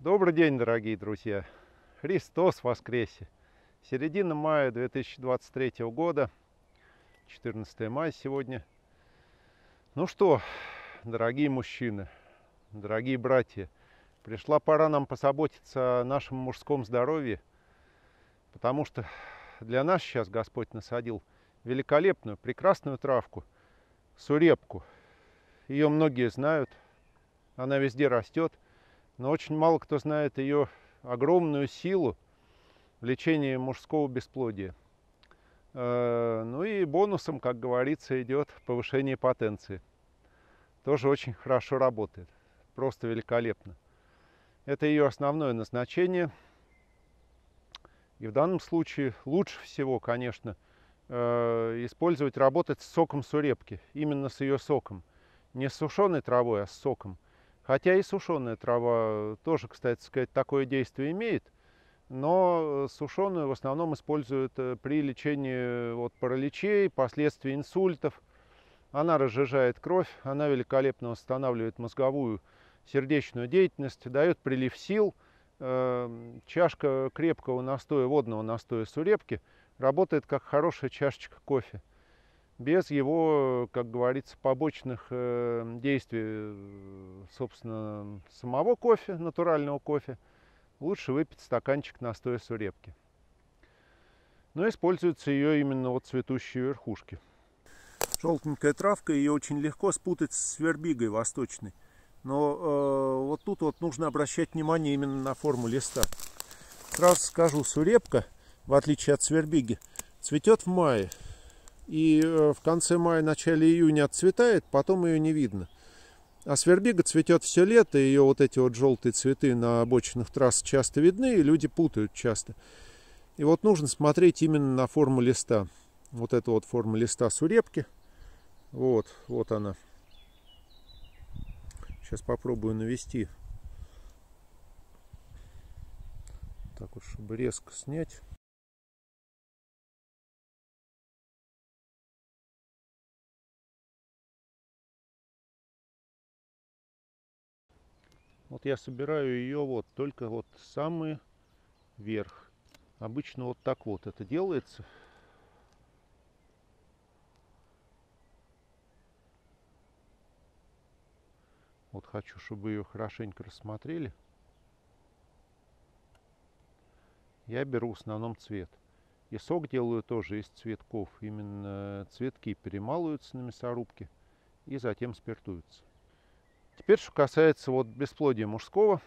Добрый день, дорогие друзья! Христос воскресе! Середина мая 2023 года, 14 мая сегодня. Ну что, дорогие мужчины, дорогие братья, пришла пора нам позаботиться о нашем мужском здоровье, потому что для нас сейчас Господь насадил великолепную, прекрасную травку, сурепку. Ее многие знают, она везде растет – но очень мало кто знает ее огромную силу в лечении мужского бесплодия. Э, ну и бонусом, как говорится, идет повышение потенции. Тоже очень хорошо работает, просто великолепно. Это ее основное назначение. И в данном случае лучше всего, конечно, э, использовать, работать с соком сурепки, именно с ее соком. Не с сушеной травой, а с соком – Хотя и сушеная трава тоже, кстати сказать, такое действие имеет, но сушеную в основном используют э, при лечении вот, параличей, последствий инсультов. Она разжижает кровь, она великолепно восстанавливает мозговую сердечную деятельность, дает прилив сил. Эм, чашка крепкого настоя, водного настоя сурепки работает как хорошая чашечка кофе без его, как говорится, побочных э, действий, собственно, самого кофе, натурального кофе, лучше выпить стаканчик настоя сурепки. Но используется ее именно вот цветущие верхушки. Желтенькая травка, ее очень легко спутать с вербигой восточной. Но э, вот тут вот нужно обращать внимание именно на форму листа. Сразу скажу, сурепка, в отличие от свербиги, цветет в мае и э, в конце мая, начале июня отцветает, потом ее не видно. А свербига цветет все лето, ее вот эти вот желтые цветы на обочинах трасс часто видны, и люди путают часто. И вот нужно смотреть именно на форму листа. Вот эта вот форма листа сурепки. Вот, вот она. Сейчас попробую навести. Так вот, чтобы резко снять. Вот я собираю ее вот только вот самый верх. Обычно вот так вот это делается. Вот хочу, чтобы ее хорошенько рассмотрели. Я беру в основном цвет. И сок делаю тоже из цветков. Именно цветки перемалываются на мясорубке и затем спиртуются. Теперь, что касается вот бесплодия мужского,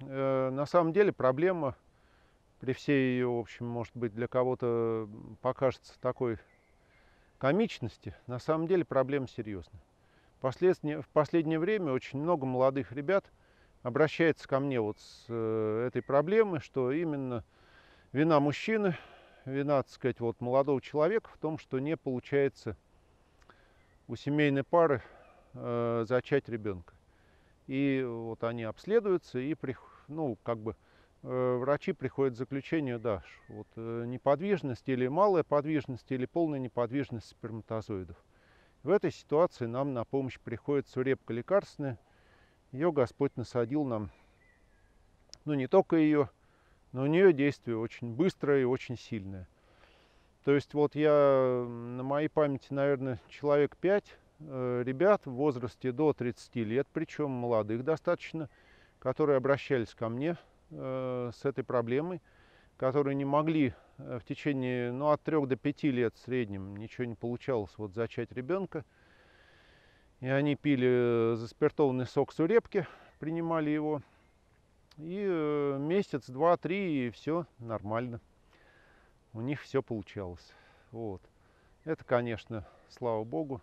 э, на самом деле проблема при всей ее, в общем, может быть, для кого-то покажется такой комичности, на самом деле проблема серьезная. В последнее время очень много молодых ребят обращается ко мне вот с э, этой проблемой, что именно вина мужчины, вина, так сказать, вот молодого человека в том, что не получается у семейной пары э, зачать ребенка. И вот они обследуются, и ну, как бы э, врачи приходят к заключению, да, вот э, неподвижность или малая подвижность, или полная неподвижность сперматозоидов. В этой ситуации нам на помощь приходит сурепка лекарственная. Ее Господь насадил нам, ну не только ее, но у нее действие очень быстрое и очень сильное. То есть вот я на моей памяти, наверное, человек пять ребят в возрасте до 30 лет, причем молодых достаточно, которые обращались ко мне э, с этой проблемой, которые не могли э, в течение ну, от 3 до 5 лет в среднем, ничего не получалось вот зачать ребенка. И они пили заспиртованный сок сурепки, принимали его. И месяц, два, три, и все нормально. У них все получалось. Вот. Это, конечно, слава Богу,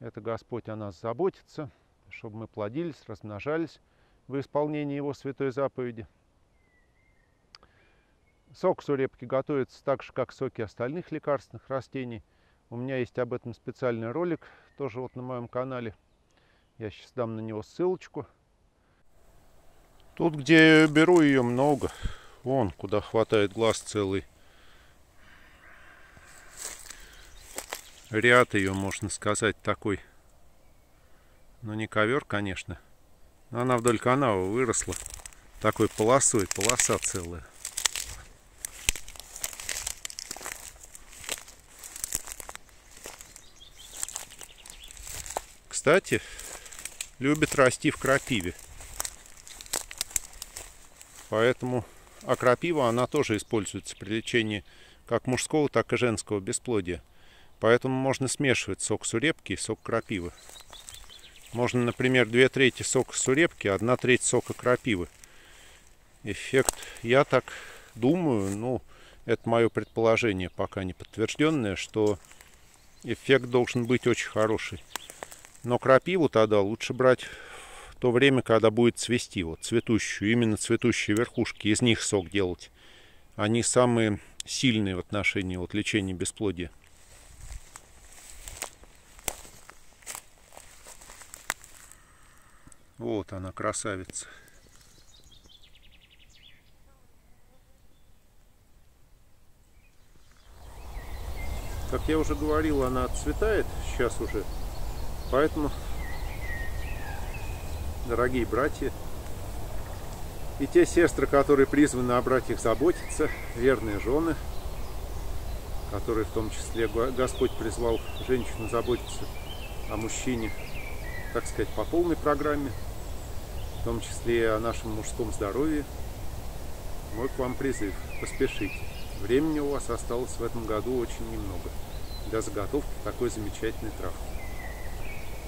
это Господь о нас заботится, чтобы мы плодились, размножались в исполнении Его святой заповеди. Сок сурепки готовится так же, как соки остальных лекарственных растений. У меня есть об этом специальный ролик, тоже вот на моем канале. Я сейчас дам на него ссылочку. Тут, где я беру ее много, вон, куда хватает глаз целый ряд ее, можно сказать, такой. Ну, не ковер, конечно. Но она вдоль канала выросла. такой полосой, полоса целая. Кстати, любит расти в крапиве. Поэтому а крапива, она тоже используется при лечении как мужского, так и женского бесплодия. Поэтому можно смешивать сок сурепки и сок крапивы. Можно, например, две трети сока сурепки, одна треть сока крапивы. Эффект, я так думаю, ну, это мое предположение, пока не подтвержденное, что эффект должен быть очень хороший. Но крапиву тогда лучше брать в то время, когда будет цвести, вот цветущую, именно цветущие верхушки, из них сок делать. Они самые сильные в отношении вот, лечения бесплодия. Вот она, красавица. Как я уже говорил, она отцветает сейчас уже. Поэтому, дорогие братья, и те сестры, которые призваны о братьях заботиться, верные жены, которые в том числе Господь призвал женщину заботиться о мужчине, так сказать, по полной программе, том числе о нашем мужском здоровье, мой к вам призыв. Поспешите. Времени у вас осталось в этом году очень немного для заготовки такой замечательной травки.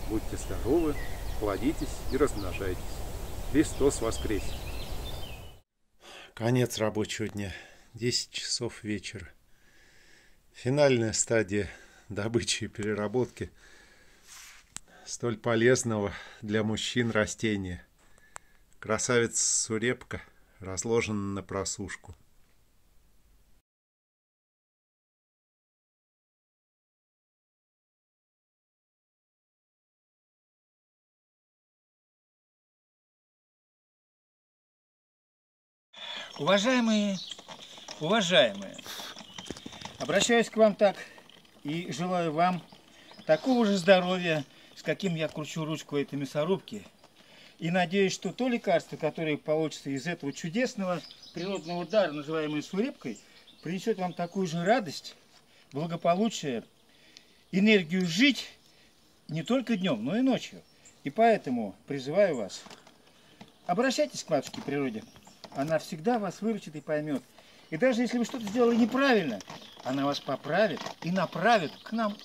Будьте здоровы, плодитесь и размножайтесь. Христос воскресе! Конец рабочего дня. 10 часов вечера. Финальная стадия добычи и переработки – столь полезного для мужчин растения. Красавица сурепка разложена на просушку. Уважаемые, уважаемые, обращаюсь к вам так и желаю вам такого же здоровья, с каким я кручу ручку этой мясорубки. И надеюсь, что то лекарство, которое получится из этого чудесного природного дара, называемой сурепкой, принесет вам такую же радость, благополучие, энергию жить не только днем, но и ночью. И поэтому призываю вас, обращайтесь к матушке природе. Она всегда вас выручит и поймет. И даже если вы что-то сделали неправильно, она вас поправит и направит к нам